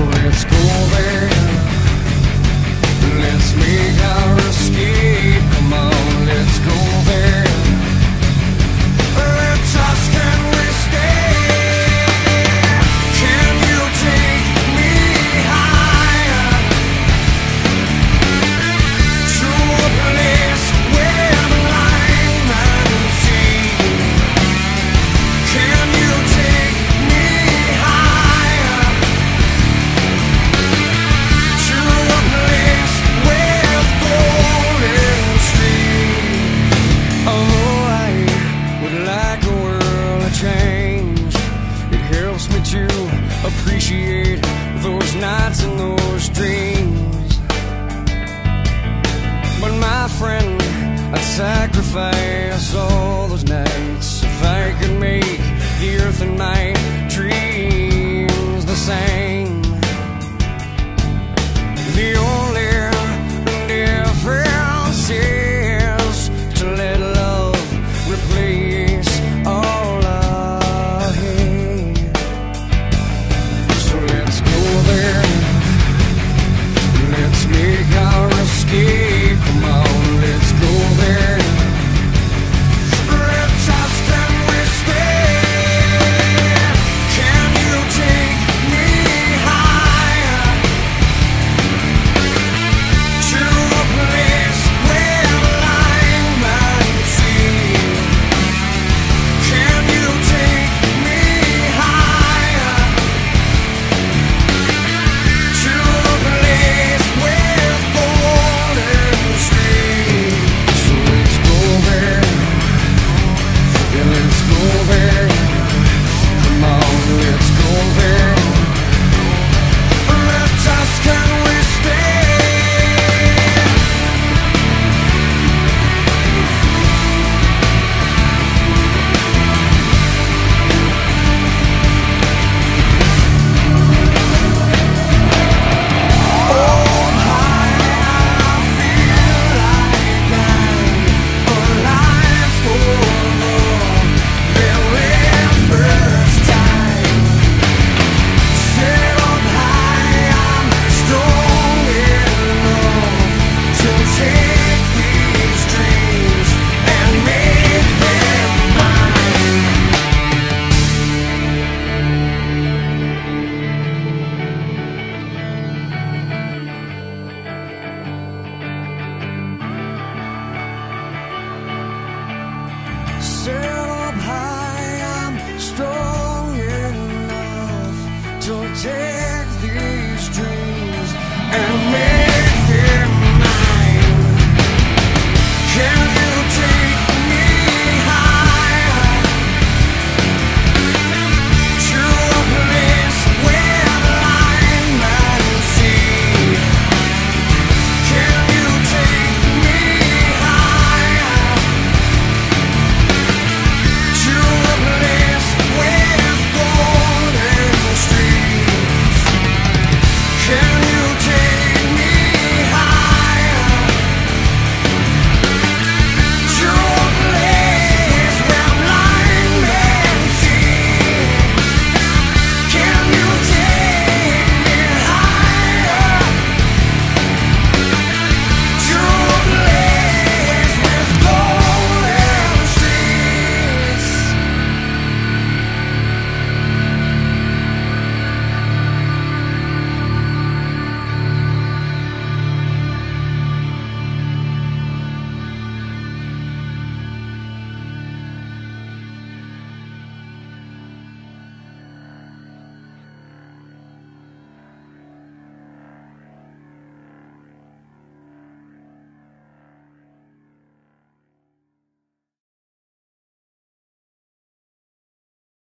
So let's go there. Let's make our escape. appreciate those nights and those dreams. But my friend, I'd sacrifice all those nights if I could make the earth and my dreams the same.